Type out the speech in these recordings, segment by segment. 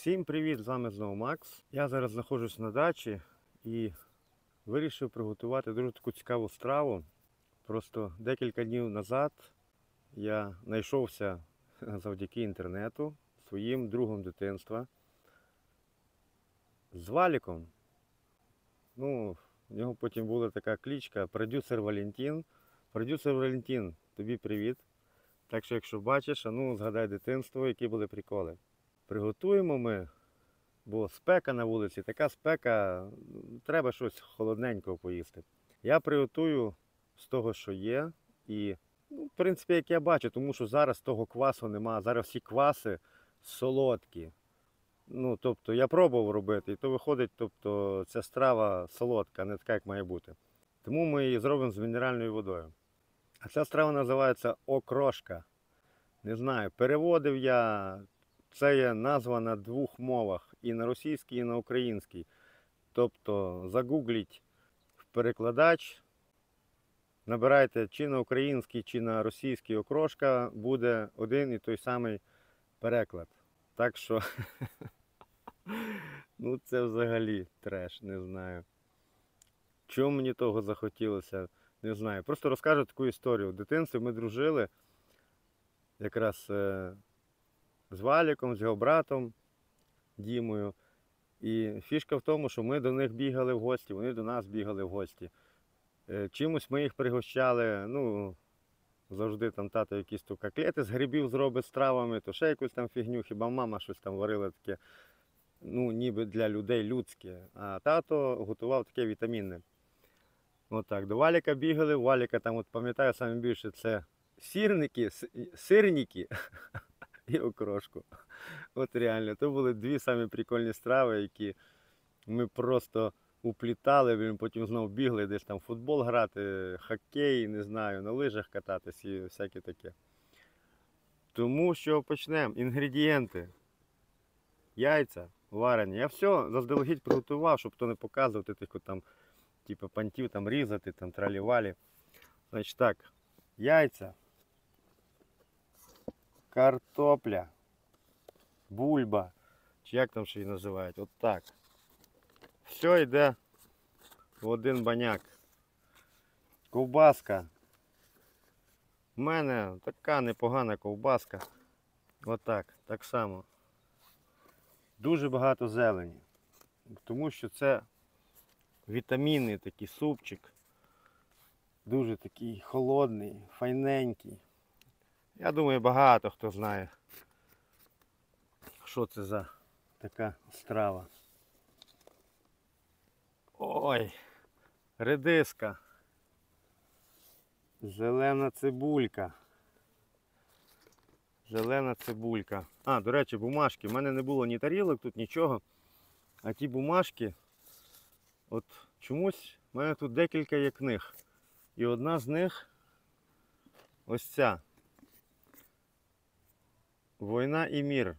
Всім привіт! З вами знову Макс. Я зараз знаходжусь на дачі і вирішив приготувати дуже таку цікаву страву. Просто декілька днів назад я знайшовся завдяки інтернету своїм другом дитинства з Валіком. Ну, в нього потім була така кличка продюсер Валентин. Продюсер Валентин, тобі привіт. Так що, якщо бачиш, а ну згадай дитинство, які були приколи. Приготуємо ми, бо спека на вулиці, така спека, треба щось холодненького поїсти. Я приготую з того, що є, і, ну, в принципі, як я бачу, тому що зараз того квасу нема. Зараз всі кваси солодкі. Ну, тобто, я пробував робити, і то виходить, тобто, ця страва солодка, не така, як має бути. Тому ми її зробимо з мінеральною водою. А ця страва називається окрошка. Не знаю, переводив я. Це є назва на двох мовах і на російській, і на українській. Тобто загугліть в перекладач, набирайте чи на український, чи на російський окрошка, буде один і той самий переклад. Так що, ну це взагалі треш, не знаю. Чому мені того захотілося, не знаю. Просто розкажу таку історію. В дитинстві ми дружили якраз е, з Валіком, з його братом Дімою. І фішка в тому, що ми до них бігали в гості, вони до нас бігали в гості. Е, Чимось ми їх пригощали. Ну, завжди там тато якісь то котлети з грибів зробить з травами, то ще якусь там фігню, хіба мама щось там варила таке, ну, ніби для людей людське. А тато готував таке вітамінне. Отак, до Валіка бігали, Валіка там, от пам'ятаю, саме більше це сірники, сирники і окрошку. От реально, то були дві самі прикольні страви, які ми просто уплітали, потім знову бігли десь там футбол грати, хокей, не знаю, на лижах кататись і всяке таке. Тому що почнемо. Інгредієнти. Яйця варені. Я все заздалегідь приготував, щоб то не показувати от там, типу, пантів там різати, там тралівалі. Значить так, яйця, картопля, бульба, чи як там ще її називають, от так. Все йде в один баняк. Ковбаска. У мене така непогана ковбаска. Отак, так само. Дуже багато зелені. Тому що це вітамінний такий супчик. Дуже такий холодний, файненький. Я думаю, багато хто знає, що це за така страва. Ой, редиска. Зелена цибулька. Зелена цибулька. А, до речі, бумажки. У мене не було ні тарілок, тут нічого. А ті бумажки, от чомусь, в мене тут декілька є книг. І одна з них ось ця. Війна і мір.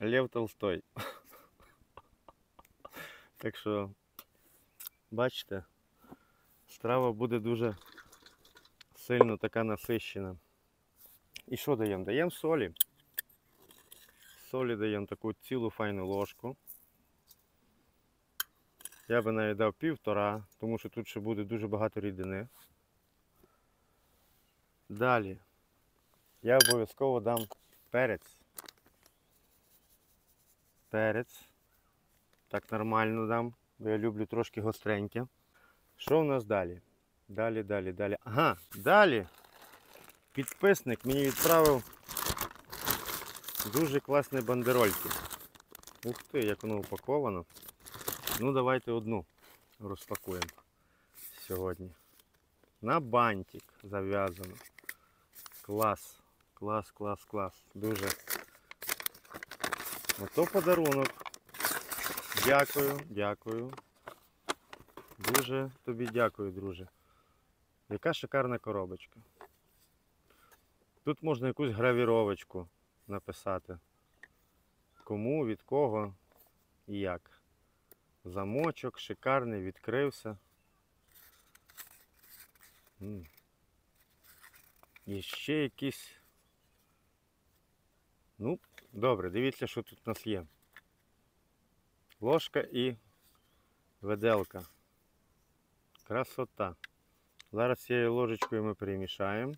Лев Толстой. Так що, бачите, страва буде дуже сильно така насищена. І що даємо? Даємо солі. Солі даємо таку цілу файну ложку. Я би навіть дав півтора, тому що тут ще буде дуже багато рідини. Далі я обов'язково дам перець. Перець. Так нормально дам, бо я люблю трошки гостреньке. Що в нас далі? Далі, далі, далі. Ага, далі. Підписник мені відправив дуже класні бандерольки. Ух ти, як воно упаковано. Ну, давайте одну розпакуємо сьогодні. На бантик зав'язано. Клас. Клас, клас, клас. Дуже. Ото подарунок. Дякую, дякую. Дуже тобі дякую, друже. Яка шикарна коробочка. Тут можна якусь гравіровочку написати. Кому, від кого і як. Замочок шикарний, відкрився. І ще якісь Ну, добре, дивіться, що тут у нас є. Ложка і веделка. Красота. Зараз цією ложечкою ми перемішаємо.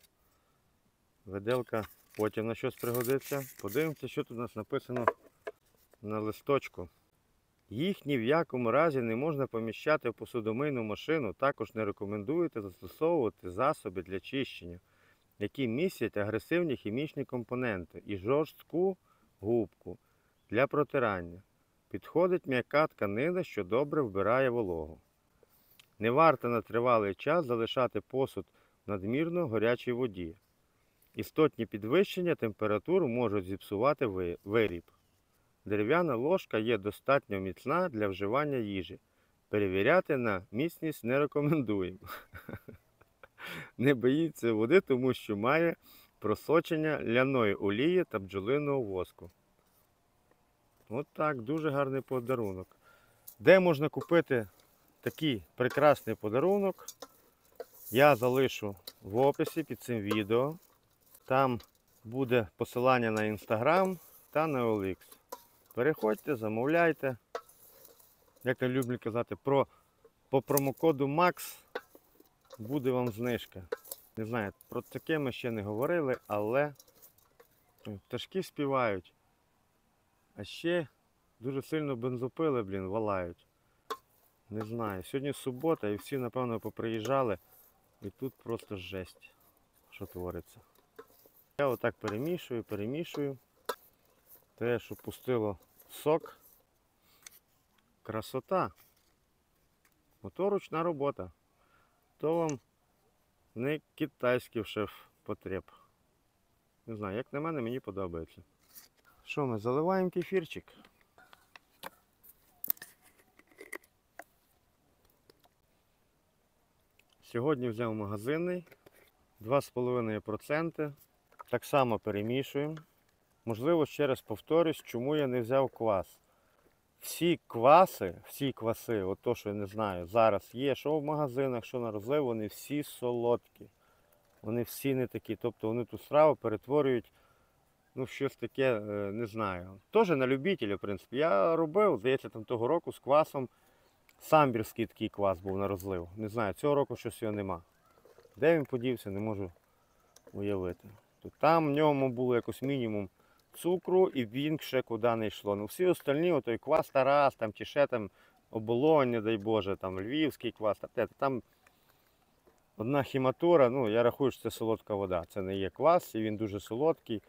Веделка потім на щось пригодиться. Подивимося, що тут у нас написано на листочку. Їх ні в якому разі не можна поміщати в посудомийну машину. Також не рекомендуєте застосовувати засоби для чищення, які містять агресивні хімічні компоненти і жорстку губку для протирання. Підходить м'яка тканина, що добре вбирає вологу. Не варто на тривалий час залишати посуд в надмірно гарячій воді. Істотні підвищення температур можуть зіпсувати виріб. Дерев'яна ложка є достатньо міцна для вживання їжі. Перевіряти на міцність не рекомендуємо. Не боїться води, тому що має просочення ляної олії та бджолиного воску. От так, дуже гарний подарунок. Де можна купити такий прекрасний подарунок? Я залишу в описі під цим відео. Там буде посилання на інстаграм та на OLX. Переходьте, замовляйте. Як я люблю казати, про, по промокоду MAX буде вам знижка. Не знаю, про таке ми ще не говорили, але пташки співають. А ще дуже сильно бензопили, блін, валають. Не знаю. Сьогодні субота і всі, напевно, поприїжджали. І тут просто жесть, що твориться. Я отак перемішую, перемішую. Те, що пустило сок. Красота. Ото ручна робота. То вам не китайський шеф потреб. Не знаю, як на мене, мені подобається. Що ми, заливаємо кефірчик. Сьогодні взяв магазинний 2,5%. Так само перемішуємо. Можливо, ще раз повторюсь, чому я не взяв квас. Всі кваси, всі кваси, от то, що я не знаю, зараз є, що в магазинах, що на розлив, вони всі солодкі. Вони всі не такі. Тобто вони ту страву перетворюють ну, щось таке, е, не знаю. Теж на любителя, в принципі. Я робив, здається, там того року з квасом. Самбірський такий квас був на розлив. Не знаю, цього року щось його нема. Де він подівся, не можу уявити. То там в ньому було якось мінімум цукру і він ще куди не йшло. Ну всі остальні, отой квас Тарас, там чи ще там оболонь, не дай Боже, там львівський квас, там одна хіматура, ну я рахую, що це солодка вода. Це не є квас, і він дуже солодкий.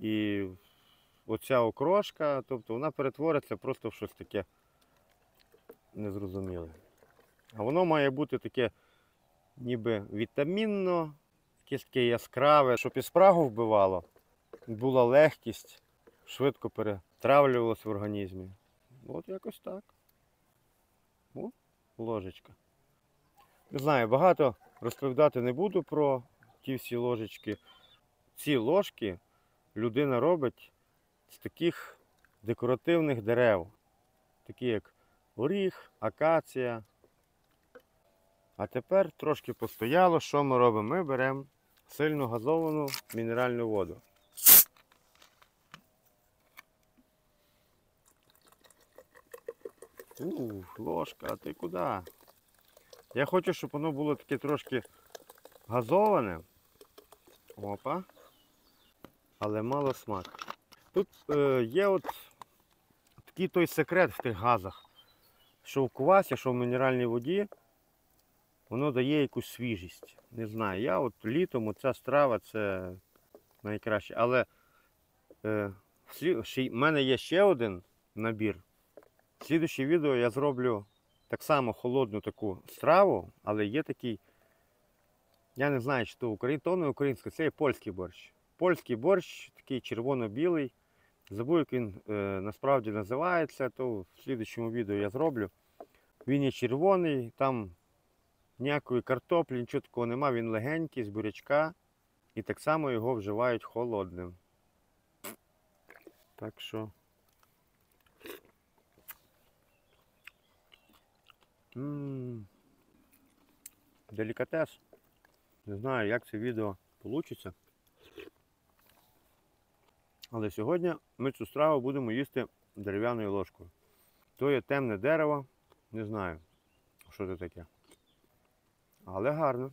І оця окрошка, тобто вона перетвориться просто в щось таке незрозуміле. А воно має бути таке ніби вітамінно, якесь таке яскраве, щоб і спрагу вбивало, була легкість, швидко перетравлювалося в організмі. От якось так. О, ложечка. Не знаю, багато розповідати не буду про ті всі ложечки. Ці ложки людина робить з таких декоративних дерев, такі як горіх, акація. А тепер трошки постояло, що ми робимо? Ми беремо сильно газовану мінеральну воду. Ух, ложка, а ти куди? Я хочу, щоб воно було таке трошки газоване. Опа. Але мало смак. Тут е, є от такий той секрет в тих газах, що в квасі, що в мінеральній воді, воно дає якусь свіжість. Не знаю. Я от літом оця страва це найкраще. Але е, в мене є ще один набір. Слідуще відео я зроблю так само холодну таку страву, але є такий, я не знаю, чи то український, то це є польський борщ. Польський борщ, такий червоно-білий. Забув, як він е, насправді називається, то в слідчому відео я зроблю. Він є червоний, там ніякої картоплі, нічого такого нема, він легенький, з бурячка. І так само його вживають холодним. Так що. Делікатес. Не знаю, як це відео вийде. Але сьогодні ми цю страву будемо їсти дерев'яною ложкою. То є темне дерево, не знаю, що це таке. Але гарно.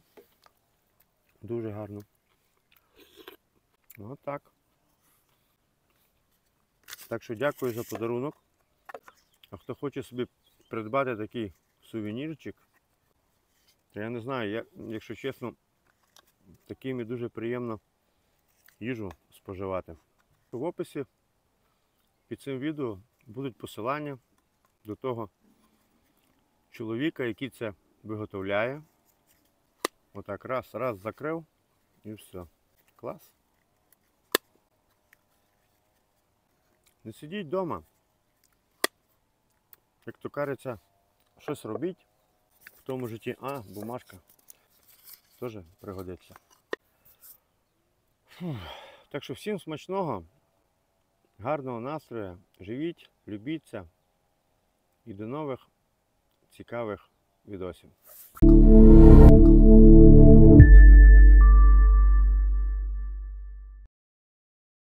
Дуже гарно. Отак. Так що дякую за подарунок. А хто хоче собі придбати такий сувенірчик, то я не знаю, я, якщо чесно, таким і дуже приємно їжу споживати. В описі під цим відео будуть посилання до того чоловіка, який це виготовляє. Отак раз, раз закрив і все. Клас. Не сидіть вдома. Як то кажеться, щось робіть в тому житті. А, бумажка. Теж пригодиться. Так що всім смачного, гарного настрою, живіть, любіться і до нових цікавих відосів.